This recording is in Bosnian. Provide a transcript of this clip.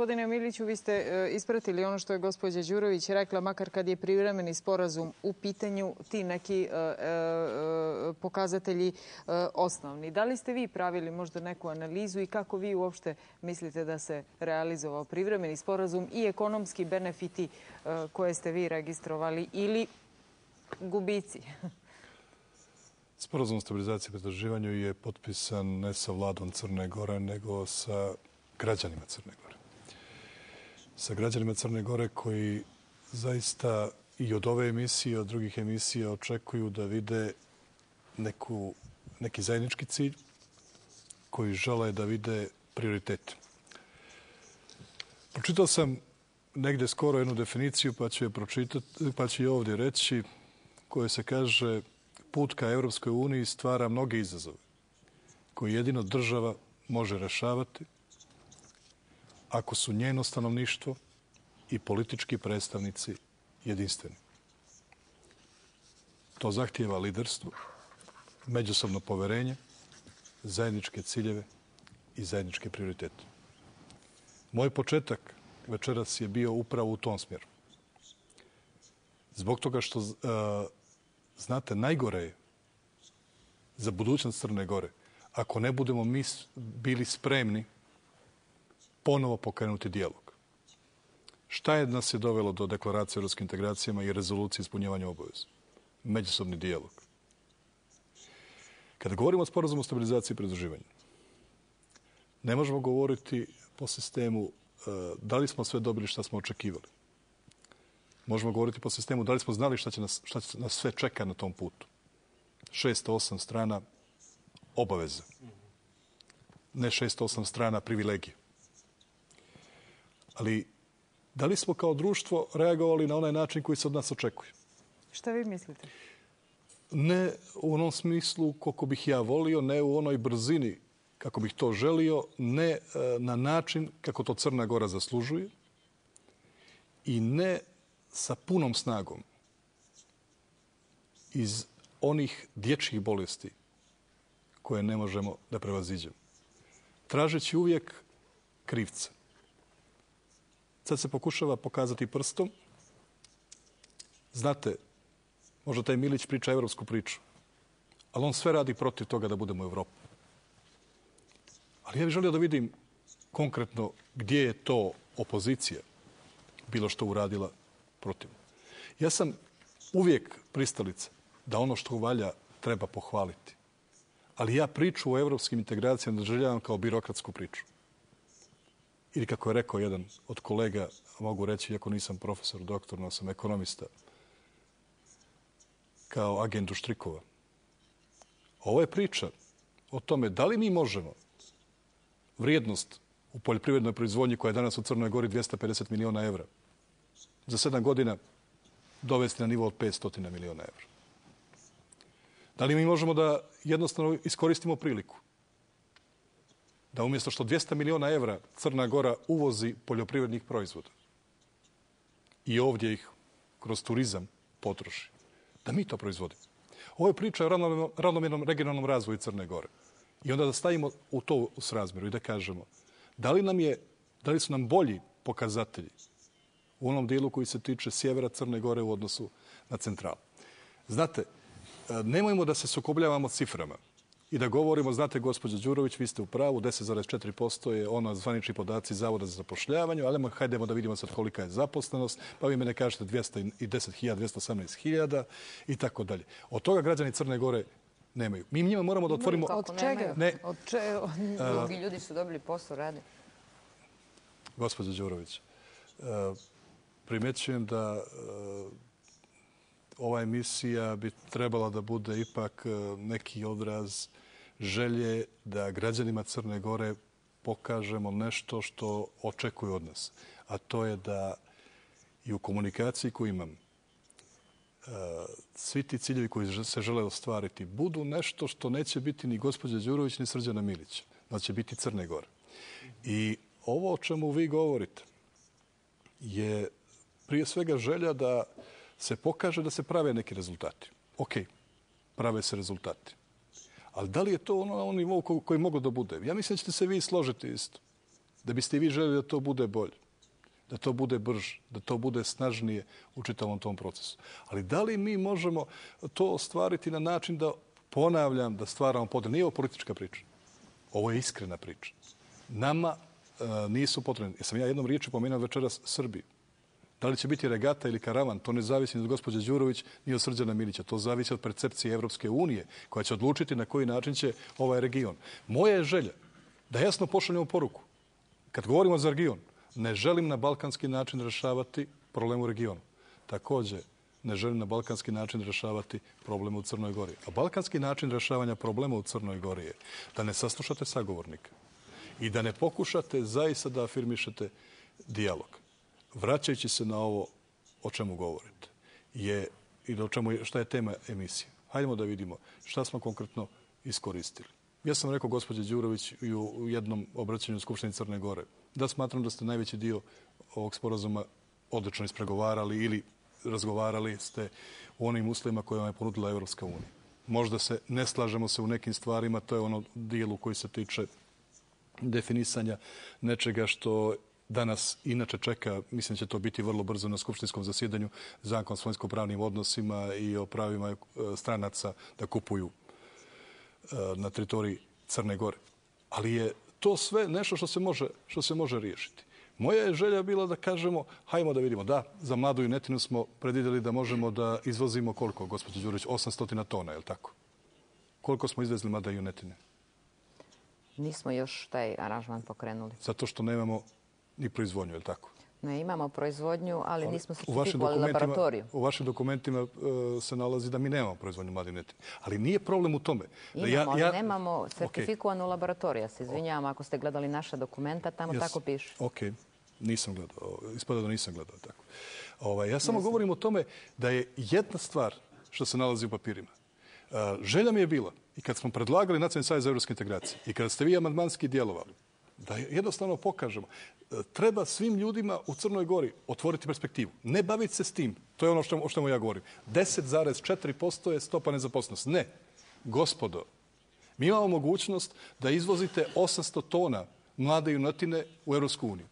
Gospodine Miliću, vi ste e, ispratili ono što je gospođa Đurović rekla, makar kad je privremeni sporazum u pitanju, ti neki e, e, e pokazatelji e, osnovni. Da li ste vi pravili možda neku analizu i kako vi uopšte mislite da se realizovao privremeni sporazum i ekonomski benefiti e, koje ste vi registrovali ili gubici? Sporazum o stabilizaciji i pridruživanju je potpisan ne sa vladom Crne Gore, nego sa građanima Crne Gore. Sa građanima Crne Gore koji zaista i od ove emisije i od drugih emisija očekuju da vide neku, neki zajednički cilj koji žele da vide prioritet. Pročitao sam negde skoro jednu definiciju, pa ću je, pročitati, pa ću je ovdje reći, koje se kaže put ka Evropskoj uniji stvara mnoge izazove koje jedino država može rešavati ako su njeno stanovništvo i politički predstavnici jedinstveni. To zahtijeva liderstvo, međusobno poverenje, zajedničke ciljeve i zajedničke prioritete. Moj početak večeras je bio upravo u tom smjeru. Zbog toga što, uh, znate, najgore je za budućnost Crne Gore ako ne budemo mi bili spremni ponovo pokrenuti dijalog. Šta je nas je dovelo do deklaracije o evropskim integracijama i rezolucije ispunjavanja obaveza? Međusobni dijalog. Kada govorimo o sporazumu o stabilizaciji i pridruživanju, ne možemo govoriti po sistemu e, da li smo sve dobili šta smo očekivali. Možemo govoriti po sistemu da li smo znali šta će nas, šta će nas sve čeka na tom putu. 608 strana obaveza. Ne 608 strana privilegije. Ali da li smo kao društvo reagovali na onaj način koji se od nas očekuje? Šta vi mislite? Ne u onom smislu koliko bih ja volio, ne u onoj brzini kako bih to želio, ne e, na način kako to Crna Gora zaslužuje i ne sa punom snagom iz onih dječjih bolesti koje ne možemo da prevaziđemo. Tražeći uvijek krivca. Sad se pokušava pokazati prstom. Znate, možda taj Milić priča evropsku priču, ali on sve radi protiv toga da budemo u Evropu. Ali ja bih želio da vidim konkretno gdje je to opozicija bilo što uradila protiv. Ja sam uvijek pristalica da ono što valja treba pohvaliti. Ali ja priču o evropskim integracijama doželjavam kao birokratsku priču ili kako je rekao jedan od kolega, mogu reći, iako nisam profesor, doktor, no sam ekonomista, kao agentu Štrikova. Ovo je priča o tome da li mi možemo vrijednost u poljoprivrednoj proizvodnji koja je danas u Crnoj Gori 250 miliona evra za sedam godina dovesti na nivo od 500 miliona evra. Da li mi možemo da jednostavno iskoristimo priliku da umjesto što 200 miliona evra Crna Gora uvozi poljoprivrednih proizvoda i ovdje ih kroz turizam potroši, da mi to proizvodimo. Ovo je priča o ravnomjernom regionalnom razvoju Crne Gore. I onda da stavimo u to u srazmjeru i da kažemo da li, nam je, da li su nam bolji pokazatelji u onom dijelu koji se tiče sjevera Crne Gore u odnosu na centralu. Znate, e, nemojmo da se sukobljavamo ciframa i da govorimo, znate, gospođa Đurović, vi ste u pravu, 10,4% je ono zvanični podaci Zavoda za zapošljavanje, ali hajdemo da vidimo sad kolika je zaposlenost, pa vi me ne kažete 210.000, 218.000 i tako dalje. Od toga građani Crne Gore nemaju. Mi njima moramo da otvorimo... Od čega? Ne. Od čega? Drugi ljudi su dobili posao, radi. Gospođa Đurović, primećujem da ova emisija bi trebala da bude ipak neki odraz želje da građanima Crne Gore pokažemo nešto što očekuju od nas. A to je da i u komunikaciji koju imam, e, svi ti ciljevi koji se žele ostvariti budu nešto što neće biti ni gospođa Đurović ni Srđana Milić, da će biti Crne Gore. I ovo o čemu vi govorite je prije svega želja da se pokaže da se prave neki rezultati. Ok, prave se rezultati. Ali da li je to ono na nivou koji, koji mogu da bude? Ja mislim da ćete se vi složiti isto. da biste vi želi da to bude bolje, da to bude brže, da to bude snažnije u čitavom tom procesu. Ali da li mi možemo to ostvariti na način da ponavljam, da stvaramo podel? Nije ovo politička priča. Ovo je iskrena priča. Nama e, nisu potrebni. Ja sam ja jednom riječu pomenuo večeras Srbiju. Da li će biti regata ili karavan, to ne zavisi ni od gospođe Đurović ni od Srđana Milića. To zavisi od percepcije Evropske unije koja će odlučiti na koji način će ovaj region. Moja je želja da jasno pošaljemo poruku. Kad govorimo za region, ne želim na balkanski način rešavati problem u regionu. Takođe, ne želim na balkanski način rešavati problem u Crnoj Gori. A balkanski način rešavanja problema u Crnoj Gori je da ne saslušate sagovornika i da ne pokušate zaista da afirmišete dijalog vraćajući se na ovo o čemu govorite, je, i o čemu, šta je tema emisije. Hajdemo da vidimo šta smo konkretno iskoristili. Ja sam rekao gospođe Đurović i u jednom obraćanju u Skupštini Crne Gore da smatram da ste najveći dio ovog sporazuma odlično ispregovarali ili razgovarali ste u onim uslovima koje vam je ponudila Evropska unija. Možda se ne slažemo se u nekim stvarima, to je ono dijelu koji se tiče definisanja nečega što danas inače čeka, mislim će to biti vrlo brzo na skupštinskom zasjedanju, zakon o svojinsko-pravnim odnosima i o pravima e, stranaca da kupuju e, na teritoriji Crne Gore. Ali je to sve nešto što se može, što se može riješiti. Moja je želja bila da kažemo, hajmo da vidimo, da, za mladu Junetinu smo predvidjeli da možemo da izvozimo koliko, gospođo Đurić, 800 tona, je li tako? Koliko smo izvezli mlada Junetine? Nismo još taj aranžman pokrenuli. Zato što nemamo ni proizvodnju, je li tako? Ne, imamo proizvodnju, ali nismo certifikovali laboratoriju. U vašim dokumentima e, se nalazi da mi nemamo proizvodnju mladih netina. Ali nije problem u tome. Imamo, ali nemamo certifikovanu laboratoriju. Ja se izvinjavam ako ste gledali naša dokumenta, tamo tako piše. Ok, nisam gledao. Ispada da nisam gledao tako. Ovaj, ja samo govorim o tome da je jedna stvar što se nalazi u papirima. E, želja mi je bila i kad smo predlagali Nacionalni savjez za evropske integracije i kada ste vi amandmanski djelovali, da jednostavno pokažemo. E, treba svim ljudima u Crnoj Gori otvoriti perspektivu. Ne baviti se s tim. To je ono što, što ja govorim. 10,4% je stopa nezaposlenost. Ne. Gospodo, mi imamo mogućnost da izvozite 800 tona mlade junotine u Europsku uniju.